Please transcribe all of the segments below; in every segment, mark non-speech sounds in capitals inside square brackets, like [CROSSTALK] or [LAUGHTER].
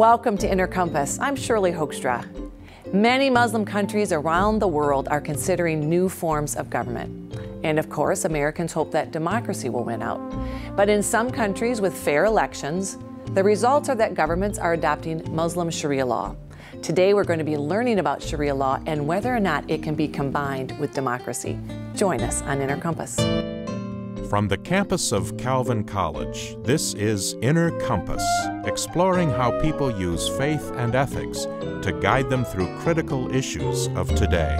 Welcome to Inner Compass. I'm Shirley Hoogstra. Many Muslim countries around the world are considering new forms of government. And of course, Americans hope that democracy will win out. But in some countries with fair elections, the results are that governments are adopting Muslim Sharia law. Today, we're going to be learning about Sharia law and whether or not it can be combined with democracy. Join us on Inner Compass. From the campus of Calvin College, this is Inner Compass, exploring how people use faith and ethics to guide them through critical issues of today.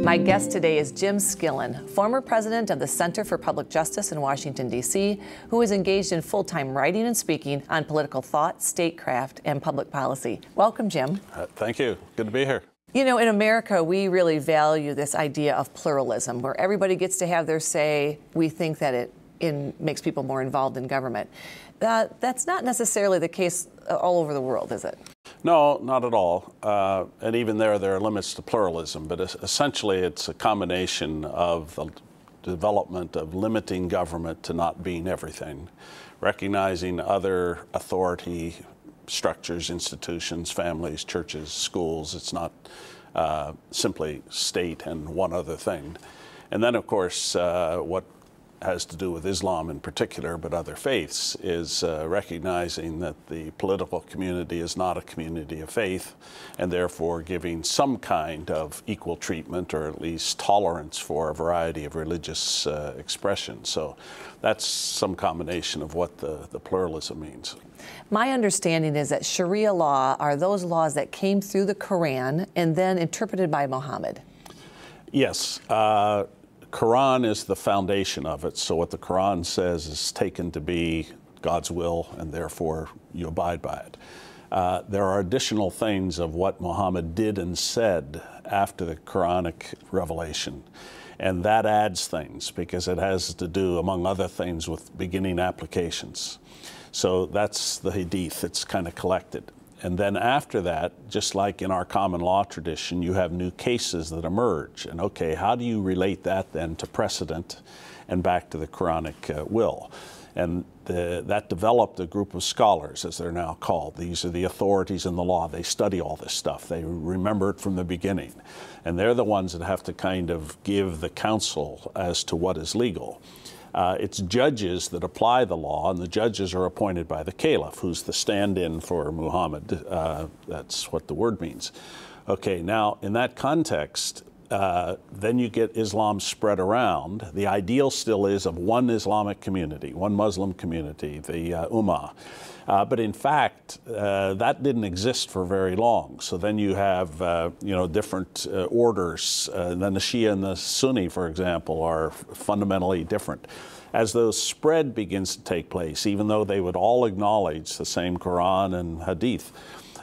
My guest today is Jim Skillen, former president of the Center for Public Justice in Washington, D.C., who is engaged in full time writing and speaking on political thought, statecraft, and public policy. Welcome, Jim. Uh, thank you. Good to be here. You know, in America, we really value this idea of pluralism, where everybody gets to have their say. We think that it in, makes people more involved in government. Uh, that's not necessarily the case uh, all over the world, is it? No, not at all. Uh, and even there, there are limits to pluralism. But essentially, it's a combination of the development of limiting government to not being everything, recognizing other authority structures, institutions, families, churches, schools. It's not uh, simply state and one other thing. And then, of course, uh, what has to do with Islam in particular, but other faiths, is uh, recognizing that the political community is not a community of faith, and therefore giving some kind of equal treatment or at least tolerance for a variety of religious uh, expressions. So that's some combination of what the, the pluralism means. My understanding is that Sharia law are those laws that came through the Quran and then interpreted by Muhammad. Yes. Uh, Quran is the foundation of it. So what the Quran says is taken to be God's will, and therefore you abide by it. Uh, there are additional things of what Muhammad did and said after the Quranic revelation. And that adds things because it has to do, among other things, with beginning applications. So that's the hadith, it's kind of collected. And then after that, just like in our common law tradition, you have new cases that emerge. And okay, how do you relate that then to precedent and back to the Quranic uh, will? And the, that developed a group of scholars, as they're now called. These are the authorities in the law. They study all this stuff. They remember it from the beginning. And they're the ones that have to kind of give the counsel as to what is legal. Uh, it's judges that apply the law, and the judges are appointed by the caliph, who's the stand in for Muhammad. Uh, that's what the word means. Okay, now in that context, uh, then you get Islam spread around. The ideal still is of one Islamic community, one Muslim community, the uh, Ummah. Uh, but in fact, uh, that didn't exist for very long. So then you have, uh, you know, different uh, orders. Then the Shia and the Sunni, for example, are fundamentally different. As those spread begins to take place, even though they would all acknowledge the same Quran and Hadith,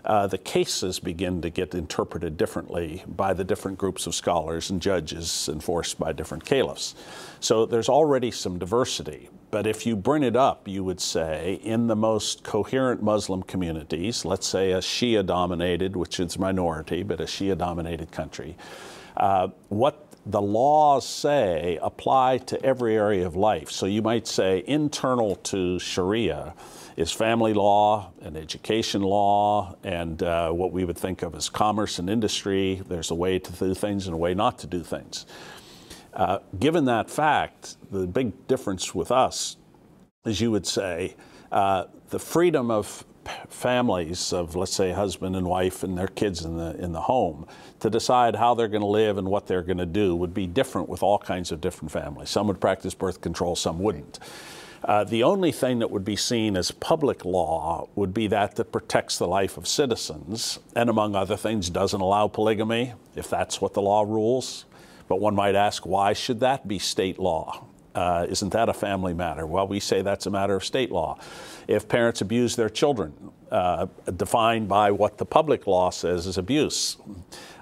uh, the cases begin to get interpreted differently by the different groups of scholars and judges enforced by different caliphs. So there's already some diversity. But if you bring it up, you would say in the most coherent Muslim communities, let's say a Shia dominated, which is minority, but a Shia dominated country, uh, what the laws say apply to every area of life. So you might say internal to Sharia is family law and education law and uh, what we would think of as commerce and industry. There's a way to do things and a way not to do things. Uh, given that fact, the big difference with us as you would say uh, the freedom of families of let's say husband and wife and their kids in the in the home to decide how they're going to live and what they're going to do would be different with all kinds of different families some would practice birth control some wouldn't uh, the only thing that would be seen as public law would be that that protects the life of citizens and among other things doesn't allow polygamy if that's what the law rules. But one might ask why should that be state law uh, isn't that a family matter? Well, we say that's a matter of state law. If parents abuse their children, uh, defined by what the public law says is abuse,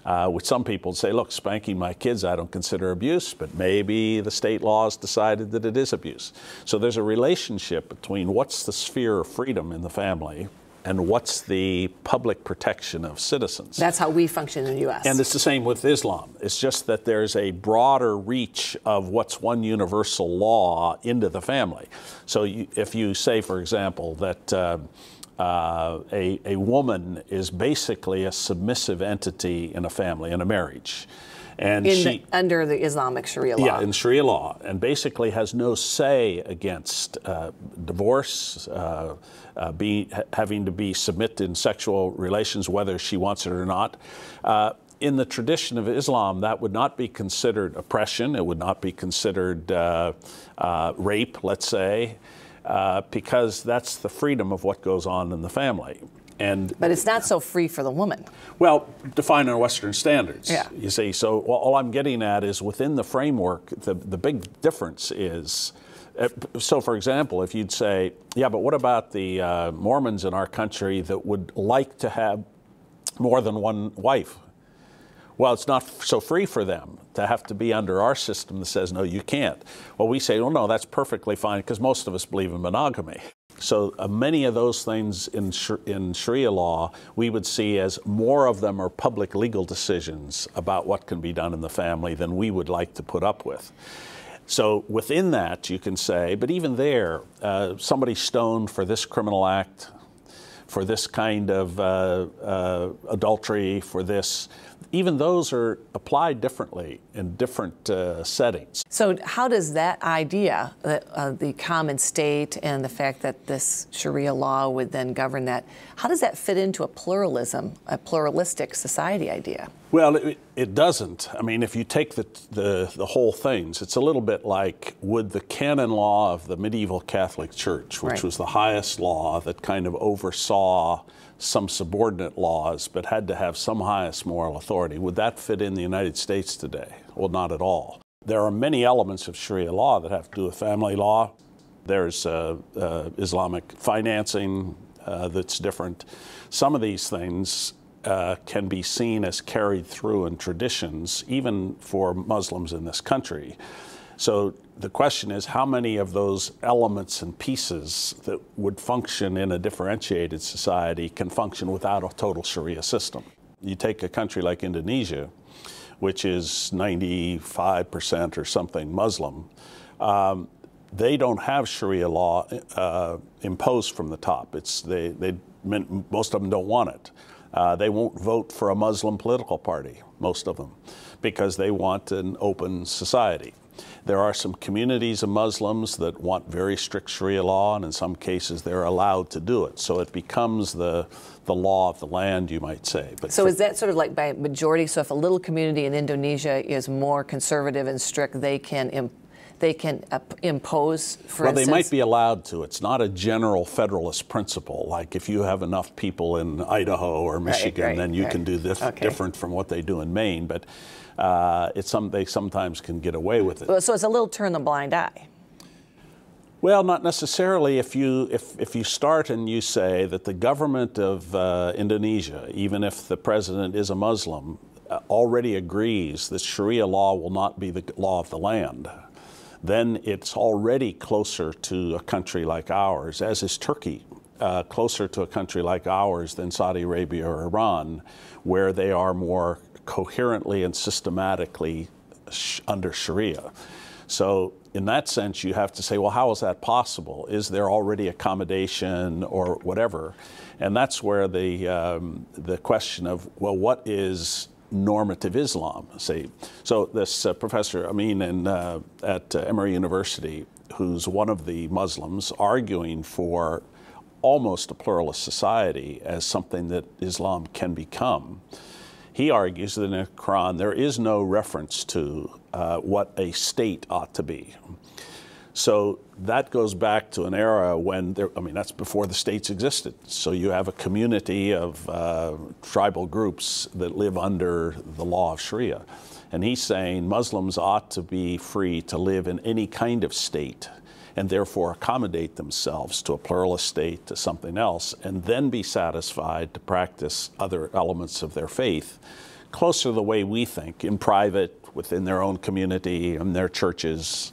uh, which some people say, look, spanking my kids I don't consider abuse, but maybe the state law has decided that it is abuse. So there's a relationship between what's the sphere of freedom in the family and what's the public protection of citizens. That's how we function in the U.S. And it's the same with Islam. It's just that there's a broader reach of what's one universal law into the family. So you, if you say, for example, that uh, uh, a, a woman is basically a submissive entity in a family, in a marriage. And in she, the, under the Islamic Sharia law. Yeah, in Sharia law, and basically has no say against uh, divorce, uh, uh, be, having to be submit in sexual relations, whether she wants it or not. Uh, in the tradition of Islam, that would not be considered oppression. It would not be considered uh, uh, rape, let's say, because that's the freedom of what goes on in the family. And but it's not so free for the woman. Well, defined on Western standards. Yeah. You see, so well, all I'm getting at is within the framework, the, the big difference is. Uh, so, for example, if you'd say, yeah, but what about the uh, Mormons in our country that would like to have more than one wife? Well, it's not so free for them to have to be under our system that says, no, you can't. Well, we say, well, no, that's perfectly fine because most of us believe in monogamy. So uh, many of those things in, in Sharia law we would see as more of them are public legal decisions about what can be done in the family than we would like to put up with. So within that, you can say, but even there, uh, somebody stoned for this criminal act, for this kind of uh, uh, adultery, for this, even those are applied differently in different uh, settings. So, how does that idea, uh, the common state, and the fact that this Sharia law would then govern that, how does that fit into a pluralism, a pluralistic society idea? Well, it, it doesn't. I mean, if you take the, the, the, whole things, it's a little bit like would the canon law of the medieval Catholic Church, which right. was the highest law that kind of oversaw some subordinate laws but had to have some highest moral authority. Would that fit in the United States today? Well, not at all. There are many elements of Sharia law that have to do with family law. There's uh, uh, Islamic financing uh, that's different. Some of these things uh, can be seen as carried through in traditions, even for Muslims in this country. So the question is how many of those elements and pieces that would function in a differentiated society can function without a total Sharia system? You take a country like Indonesia, which is 95% or something Muslim. Um, they don't have Sharia law uh, imposed from the top. It's they, they most of them don't want it. Uh, they won't vote for a Muslim political party, most of them, because they want an open society. There are some communities of Muslims that want very strict Sharia law, and in some cases they're allowed to do it. So it becomes the, the law of the land, you might say. But so is that sort of like by majority? So if a little community in Indonesia is more conservative and strict, they can they can uh, impose, for well, instance? they might be allowed to. It's not a general federalist principle. Like if you have enough people in Idaho or Michigan, right, right, then you right. can do this okay. different from what they do in Maine. But uh, it's some, they sometimes can get away with it. So it's a little turn the blind eye. Well, not necessarily. If you if, if you start and you say that the government of uh, Indonesia, even if the president is a Muslim, uh, already agrees that Sharia law will not be the law of the land, then it's already closer to a country like ours, as is Turkey, uh, closer to a country like ours than Saudi Arabia or Iran, where they are more coherently and systematically sh under Sharia. So in that sense, you have to say, well, how is that possible? Is there already accommodation or whatever? And that's where the, um, the question of, well, what is normative Islam? Say, so this uh, Professor Amin in, uh, at uh, Emory University, who's one of the Muslims arguing for almost a pluralist society as something that Islam can become, he argues that in the Quran there is no reference to uh, what a state ought to be. So that goes back to an era when there, I mean, that's before the states existed. So you have a community of uh, tribal groups that live under the law of Sharia. And he's saying Muslims ought to be free to live in any kind of state and therefore accommodate themselves to a pluralist state, to something else, and then be satisfied to practice other elements of their faith closer to the way we think, in private, within their own community, in their churches,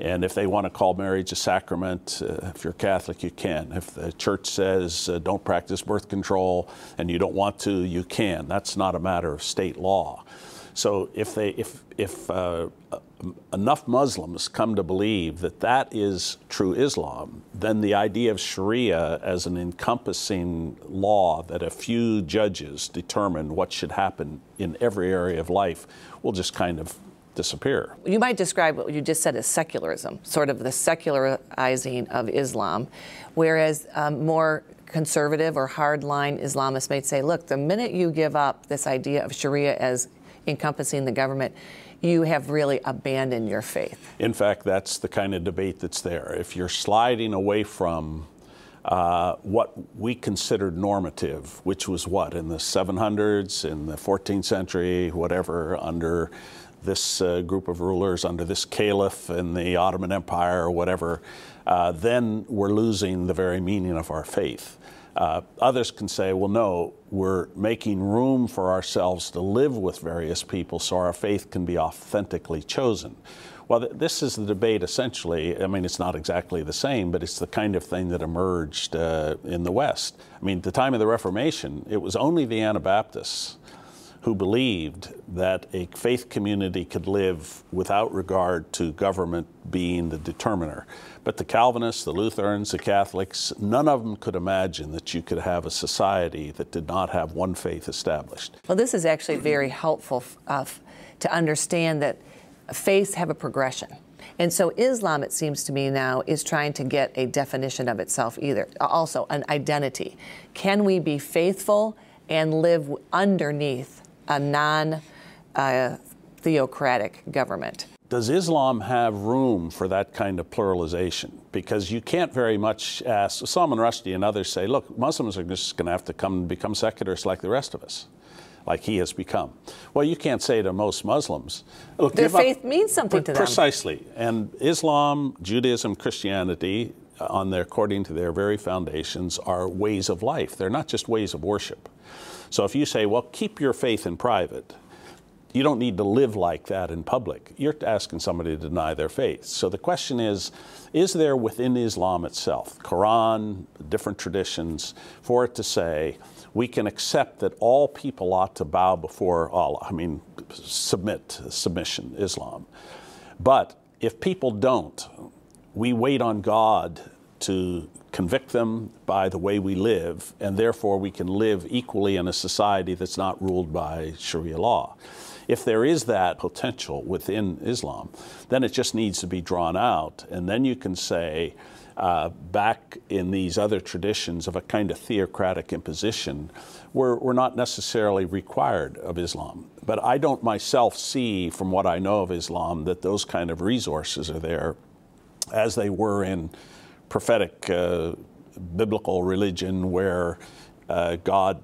And if they want to call marriage a sacrament, uh, if you're Catholic, you can. If the church says uh, don't practice birth control and you don't want to, you can. That's not a matter of state law. So if they if if uh, enough Muslims come to believe that that is true Islam, then the idea of Sharia as an encompassing law that a few judges determine what should happen in every area of life will just kind of disappear. You might describe what you just said as secularism, sort of the secularizing of Islam, whereas um, more conservative or hardline Islamists might say, look, the minute you give up this idea of Sharia as encompassing the government, you have really abandoned your faith. In fact, that's the kind of debate that's there. If you're sliding away from uh, what we considered normative, which was what, in the 700s, in the 14th century, whatever, under this uh, group of rulers, under this caliph in the Ottoman Empire or whatever, uh, then we're losing the very meaning of our faith. Uh, others can say, well, no, we're making room for ourselves to live with various people so our faith can be authentically chosen. Well, th this is the debate essentially. I mean, it's not exactly the same, but it's the kind of thing that emerged uh, in the West. I mean, at the time of the Reformation, it was only the Anabaptists who believed that a faith community could live without regard to government being the determiner. But the Calvinists, the Lutherans, the Catholics, none of them could imagine that you could have a society that did not have one faith established. Well, this is actually very helpful uh, to understand that faiths have a progression. And so Islam, it seems to me now, is trying to get a definition of itself either, also an identity. Can we be faithful and live underneath a non uh, theocratic government. Does Islam have room for that kind of pluralization? Because you can't very much ask, Salman Rushdie and others say, look, Muslims are just going to have to come and become secularists like the rest of us, like he has become. Well, you can't say to most Muslims, look, their faith up. means something to them. Precisely. And Islam, Judaism, Christianity, on their, according to their very foundations, are ways of life. They're not just ways of worship. So if you say, well, keep your faith in private, you don't need to live like that in public. You're asking somebody to deny their faith. So the question is, is there within Islam itself, Quran, different traditions, for it to say, we can accept that all people ought to bow before Allah, I mean, submit, submission, Islam. But if people don't, we wait on God to convict them by the way we live, and therefore we can live equally in a society that's not ruled by Sharia law. If there is that potential within Islam, then it just needs to be drawn out, and then you can say, uh, back in these other traditions of a kind of theocratic imposition, we're, we're not necessarily required of Islam. But I don't myself see, from what I know of Islam, that those kind of resources are there as they were in prophetic uh, biblical religion where uh, God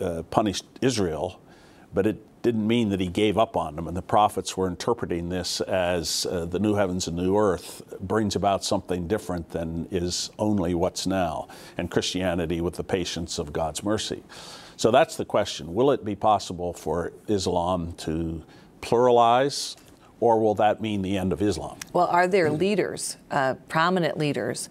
uh, punished Israel, but it didn't mean that he gave up on them. And the prophets were interpreting this as uh, the new heavens and new earth brings about something different than is only what's now, and Christianity with the patience of God's mercy. So that's the question. Will it be possible for Islam to pluralize or will that mean the end of Islam? Well, are there leaders, uh, prominent leaders,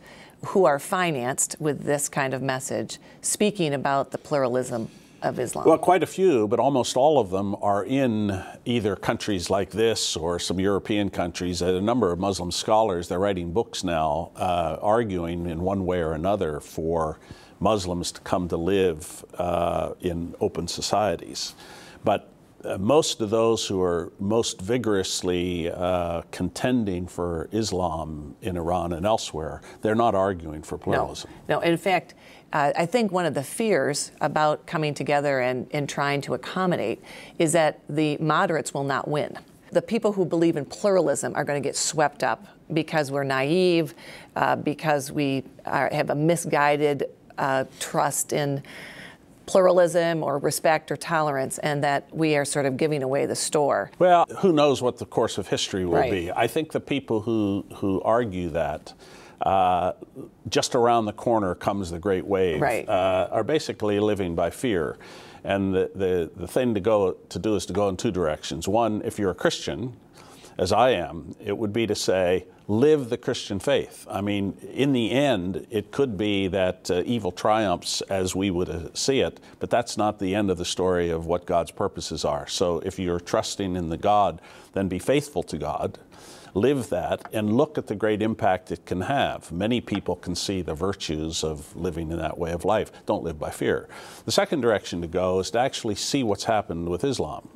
who are financed with this kind of message, speaking about the pluralism of Islam? Well, quite a few, but almost all of them are in either countries like this or some European countries. A number of Muslim scholars, they're writing books now uh, arguing in one way or another for Muslims to come to live uh, in open societies. But most of those who are most vigorously uh, contending for Islam in Iran and elsewhere, they're not arguing for pluralism. No, no. in fact, uh, I think one of the fears about coming together and, and trying to accommodate is that the moderates will not win. The people who believe in pluralism are going to get swept up because we're naive, uh, because we are, have a misguided uh, trust in pluralism or respect or tolerance and that we are sort of giving away the store. Well, who knows what the course of history will right. be. I think the people who, who argue that uh, just around the corner comes the great wave right. uh, are basically living by fear. And the, the, the thing to go to do is to go in two directions. One, if you're a Christian, as I am, it would be to say, live the Christian faith. I mean, in the end, it could be that uh, evil triumphs as we would uh, see it, but that's not the end of the story of what God's purposes are. So if you're trusting in the God, then be faithful to God. Live that and look at the great impact it can have. Many people can see the virtues of living in that way of life. Don't live by fear. The second direction to go is to actually see what's happened with Islam.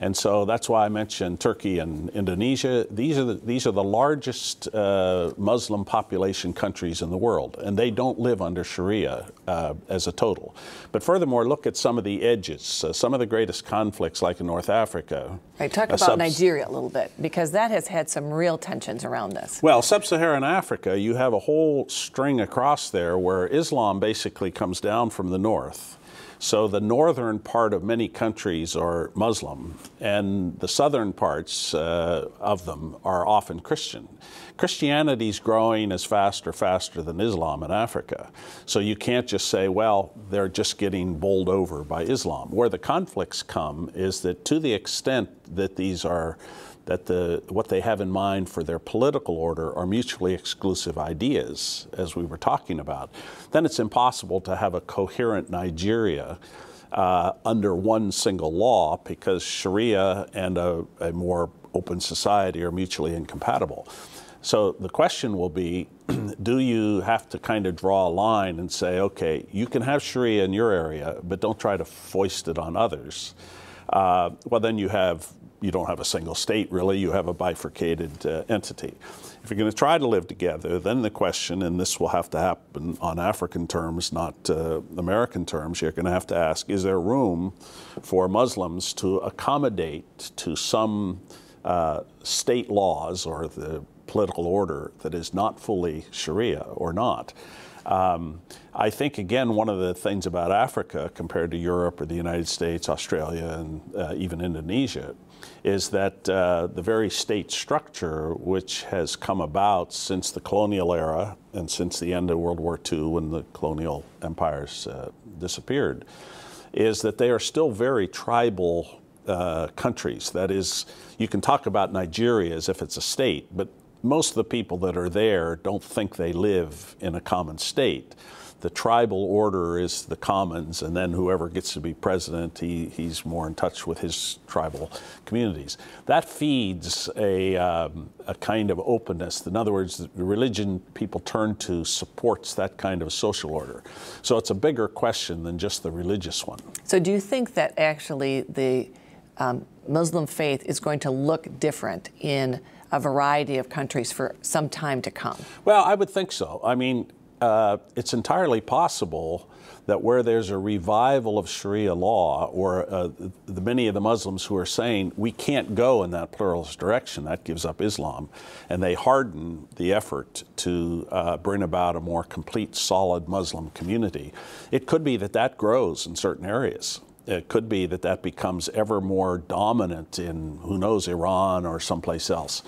And so that's why I mentioned Turkey and Indonesia. These are the, these are the largest uh, Muslim population countries in the world, and they don't live under Sharia uh, as a total. But furthermore, look at some of the edges, uh, some of the greatest conflicts, like in North Africa. Right, talk about Nigeria a little bit, because that has had some real tensions around this. Well, sub Saharan Africa, you have a whole string across there where Islam basically comes down from the north so the northern part of many countries are Muslim, and the southern parts uh, of them are often Christian. Christianity is growing as fast or faster than Islam in Africa. So you can't just say, well, they're just getting bowled over by Islam. Where the conflicts come is that to the extent that these are that the, what they have in mind for their political order are mutually exclusive ideas, as we were talking about, then it's impossible to have a coherent Nigeria uh, under one single law because Sharia and a, a more open society are mutually incompatible. So the question will be [CLEARS THROAT] do you have to kind of draw a line and say, okay, you can have Sharia in your area, but don't try to foist it on others? Uh, well, then you have you don't have a single state really, you have a bifurcated uh, entity. If you're going to try to live together, then the question, and this will have to happen on African terms, not uh, American terms, you're going to have to ask is there room for Muslims to accommodate to some uh, state laws or the political order that is not fully Sharia or not? Um, I think, again, one of the things about Africa compared to Europe or the United States, Australia, and uh, even Indonesia is that uh, the very state structure which has come about since the colonial era and since the end of World War II when the colonial empires uh, disappeared is that they are still very tribal uh, countries. That is, you can talk about Nigeria as if it's a state, but most of the people that are there don't think they live in a common state. The tribal order is the commons, and then whoever gets to be president, he, he's more in touch with his tribal communities. That feeds a, um, a kind of openness. In other words, the religion people turn to supports that kind of social order. So it's a bigger question than just the religious one. So, do you think that actually the um, Muslim faith is going to look different in a variety of countries for some time to come? Well, I would think so. I mean, uh, it's entirely possible that where there's a revival of Sharia law, or uh, the, many of the Muslims who are saying we can't go in that pluralist direction, that gives up Islam, and they harden the effort to uh, bring about a more complete, solid Muslim community. It could be that that grows in certain areas it could be that that becomes ever more dominant in, who knows, Iran or someplace else.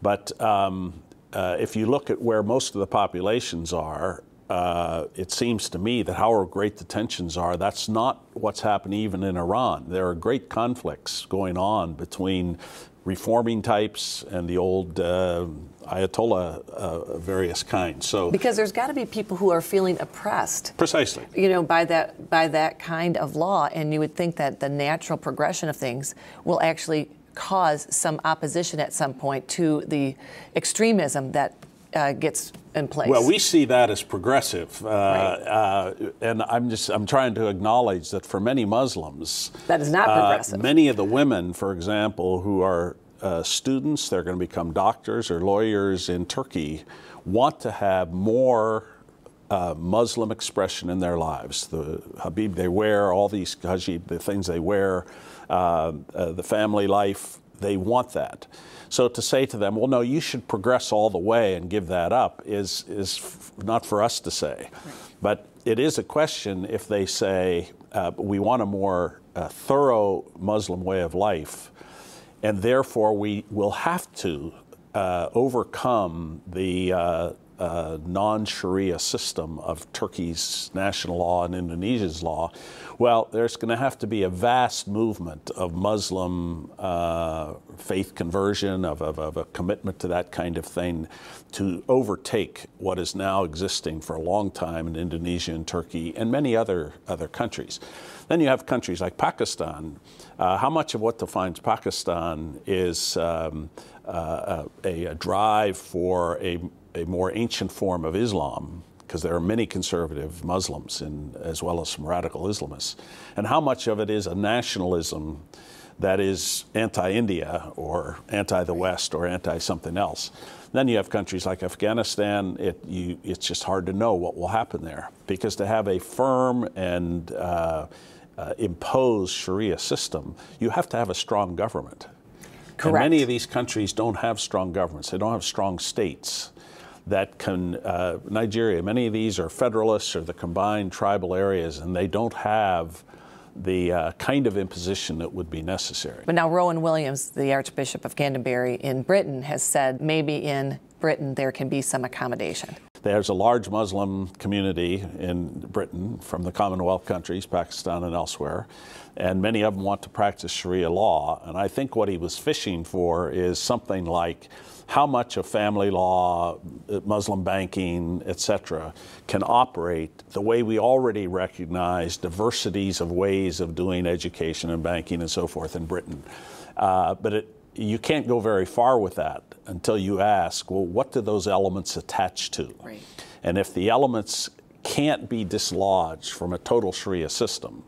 But um, uh, if you look at where most of the populations are, uh, it seems to me that however great the tensions are, that's not what's happening even in Iran. There are great conflicts going on between reforming types and the old uh, Ayatollah uh, various kinds. So because there's got to be people who are feeling oppressed, precisely, you know, by that by that kind of law, and you would think that the natural progression of things will actually cause some opposition at some point to the extremism that uh, gets in place. Well, we see that as progressive, uh, right. uh, and I'm just I'm trying to acknowledge that for many Muslims, that is not uh, progressive. many of the women, for example, who are uh, students, they're going to become doctors or lawyers in Turkey, want to have more uh, Muslim expression in their lives. The habib they wear, all these hijab, the things they wear, uh, uh, the family life, they want that. So to say to them, well, no, you should progress all the way and give that up is, is not for us to say. Right. But it is a question if they say, uh, we want a more uh, thorough Muslim way of life, and therefore we will have to uh, overcome the, uh, uh, non Sharia system of Turkey's national law and Indonesia's law, well, there's going to have to be a vast movement of Muslim uh, faith conversion, of, of, of, a commitment to that kind of thing, to overtake what is now existing for a long time in Indonesia and Turkey and many other, other countries. Then you have countries like Pakistan. Uh, how much of what defines Pakistan is um, uh, a, a, drive for a, a more ancient form of Islam, because there are many conservative Muslims in, as well as some radical Islamists, and how much of it is a nationalism that is anti-India or anti-the West or anti-something else. Then you have countries like Afghanistan. It, you, it's just hard to know what will happen there because to have a firm and uh, uh, imposed Sharia system, you have to have a strong government. Correct. And many of these countries don't have strong governments. They don't have strong states that can, uh, Nigeria, many of these are federalists or the combined tribal areas, and they don't have the uh, kind of imposition that would be necessary. But now Rowan Williams, the Archbishop of Canterbury in Britain, has said maybe in Britain there can be some accommodation. There's a large Muslim community in Britain from the Commonwealth countries, Pakistan and elsewhere, and many of them want to practice Sharia law. And I think what he was fishing for is something like how much of family law, Muslim banking, etc., can operate the way we already recognize diversities of ways of doing education and banking and so forth in Britain. Uh, but it, you can't go very far with that until you ask, well, what do those elements attach to? Right. And if the elements can't be dislodged from a total Sharia system,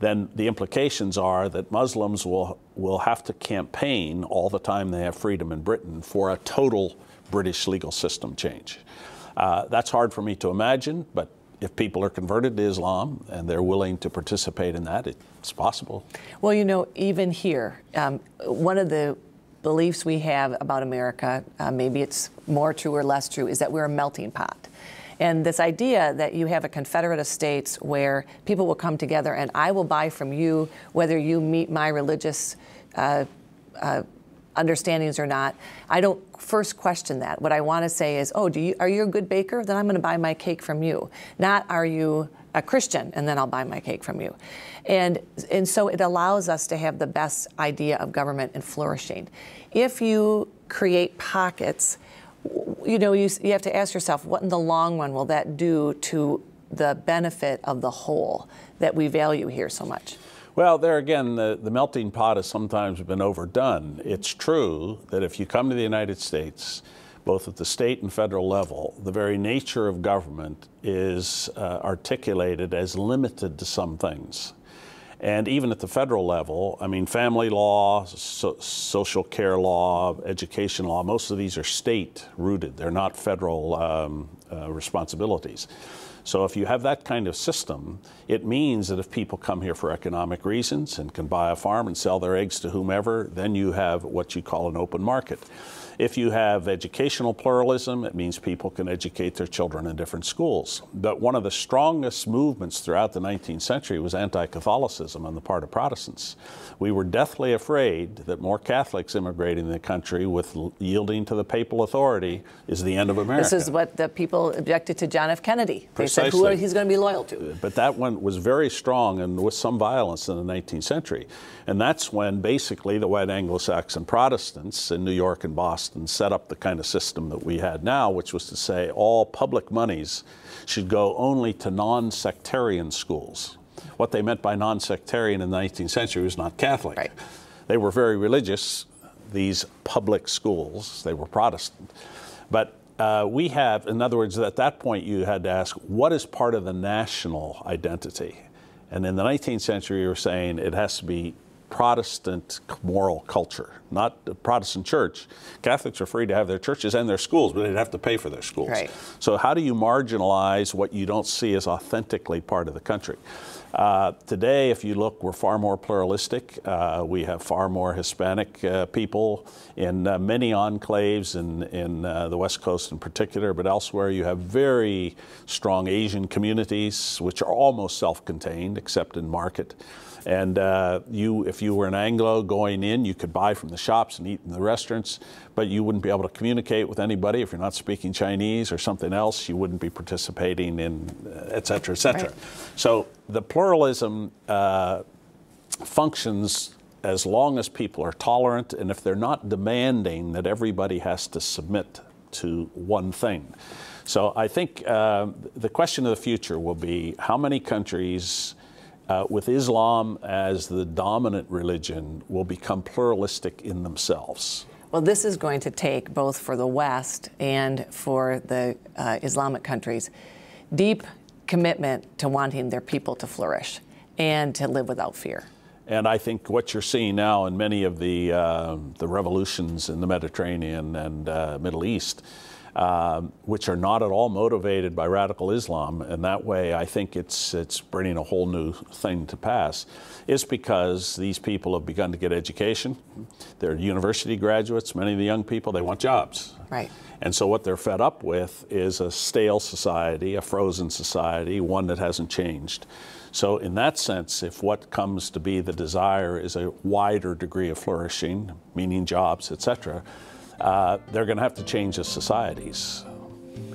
then the implications are that Muslims will, will have to campaign all the time they have freedom in Britain for a total British legal system change. Uh, that's hard for me to imagine, but if people are converted to Islam and they're willing to participate in that, it's possible. Well, you know, even here, um, one of the beliefs we have about America, uh, maybe it's more true or less true, is that we're a melting pot. And this idea that you have a confederate of states where people will come together and I will buy from you whether you meet my religious uh, uh, understandings or not. I don't first question that. What I want to say is, oh, do you, are you a good baker? Then I'm going to buy my cake from you. Not are you a Christian and then I'll buy my cake from you. And, and so it allows us to have the best idea of government and flourishing. If you create pockets you know, you, you have to ask yourself, what in the long run will that do to the benefit of the whole that we value here so much? Well, there again, the, the melting pot has sometimes been overdone. It's true that if you come to the United States, both at the state and federal level, the very nature of government is uh, articulated as limited to some things. And even at the federal level, I mean, family law, so, social care law, education law, most of these are state rooted. They're not federal um, uh, responsibilities. So if you have that kind of system, it means that if people come here for economic reasons and can buy a farm and sell their eggs to whomever, then you have what you call an open market. If you have educational pluralism, it means people can educate their children in different schools. But one of the strongest movements throughout the 19th century was anti-Catholicism on the part of Protestants. We were deathly afraid that more Catholics immigrating in the country with yielding to the papal authority is the end of America. This is what the people objected to John F. Kennedy. Precisely. They said who he's going to be loyal to. Uh, but that one was very strong and with some violence in the 19th century. And that's when basically the white Anglo-Saxon Protestants in New York and Boston and set up the kind of system that we had now, which was to say all public monies should go only to non-sectarian schools. What they meant by non-sectarian in the 19th century was not Catholic. Right. They were very religious, these public schools. They were Protestant. But uh, we have, in other words, at that point you had to ask, what is part of the national identity? And in the 19th century, you were saying it has to be Protestant moral culture, not the Protestant church. Catholics are free to have their churches and their schools, but they'd have to pay for their schools. Right. So how do you marginalize what you don't see as authentically part of the country? Uh, today, if you look, we're far more pluralistic. Uh, we have far more Hispanic uh, people in uh, many enclaves in, in uh, the West Coast in particular, but elsewhere you have very strong Asian communities, which are almost self contained except in market. And uh, you, if you were an Anglo going in, you could buy from the shops and eat in the restaurants, but you wouldn't be able to communicate with anybody if you're not speaking Chinese or something else. You wouldn't be participating in, uh, et cetera, et cetera. Right. So the pluralism uh, functions as long as people are tolerant and if they're not demanding that everybody has to submit to one thing. So I think uh, the question of the future will be how many countries uh, with Islam as the dominant religion, will become pluralistic in themselves. Well, this is going to take, both for the West and for the uh, Islamic countries, deep commitment to wanting their people to flourish and to live without fear. And I think what you're seeing now in many of the, uh, the revolutions in the Mediterranean and uh, Middle East um, which are not at all motivated by radical Islam, and that way I think it's, it's bringing a whole new thing to pass, is because these people have begun to get education. They're university graduates, many of the young people, they want jobs. Right. And so what they're fed up with is a stale society, a frozen society, one that hasn't changed. So in that sense, if what comes to be the desire is a wider degree of flourishing, meaning jobs, etc., uh, they're going to have to change the societies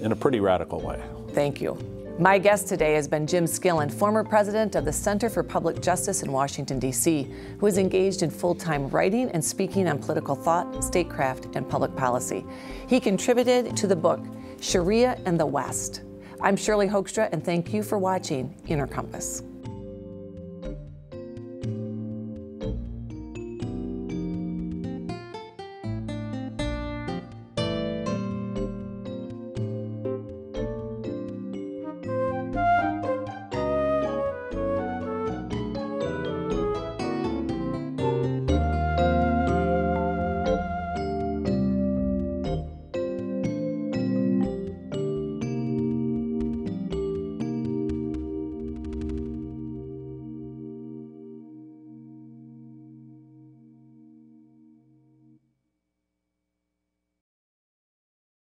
in a pretty radical way. Thank you. My guest today has been Jim Skillen, former president of the Center for Public Justice in Washington, D.C., who is engaged in full time writing and speaking on political thought, statecraft, and public policy. He contributed to the book Sharia and the West. I'm Shirley Hoogstra, and thank you for watching Inner Compass.